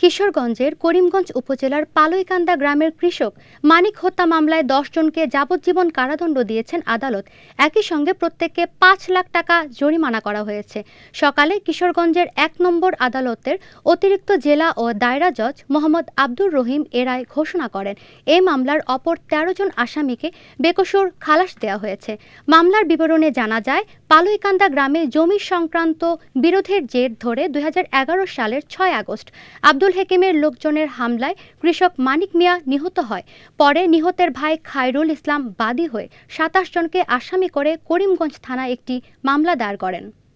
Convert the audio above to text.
কিশোরগঞ্জের করিমগঞ্জ উপজেলার পালইকান্দা গ্রামের কৃষক মানিক হত্যা মামলায় দশ জনকে যাবজ্জীবন কারাদণ্ড দিয়েছেন আদালত। একই সঙ্গে প্রত্যেককে পাঁচ লাখ টাকা জরিমানা করা হয়েছে। সকালে কিশোরগঞ্জের এক নম্বর আদালতের অতিরিক্ত জেলা ও দায়রা জজ মোহাম্মদ আব্দুর রহিম এ রায় ঘোষণা করেন। এই মামলার অপর তেরো জন আসামিকে বেকসুর খালাস দেওয়া হয়েছে। মামলার বিবরণে জানা যায়, পালইকান্দা গ্রামে জমি সংক্রান্ত বিরোধের জের ধরে দুই হাজার এগারো সালের ছয় আগস্ট আব্দুল হেকিমের লোকজনের হামলায় কৃষক মানিক মিয়া নিহত হয়। পরে নিহতের ভাই খায়রুল ইসলাম বাদী হয়ে সাতাশ জনকে আসামি করে করিমগঞ্জ থানায় একটি মামলা দায়ের করেন।